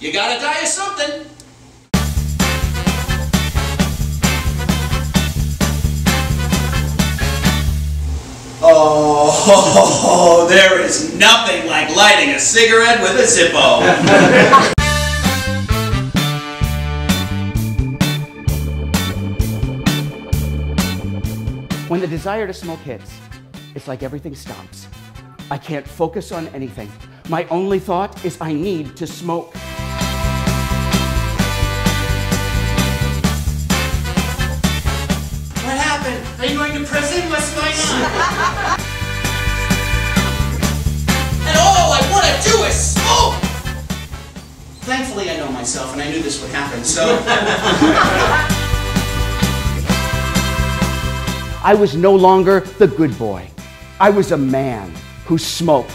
You gotta die of something. Oh, there is nothing like lighting a cigarette with a Zippo. When the desire to smoke hits, it's like everything stops. I can't focus on anything. My only thought is I need to smoke. Prison? What's going on? and all I want to do is smoke! Thankfully, I know myself, and I knew this would happen, so. I was no longer the good boy. I was a man who smoked.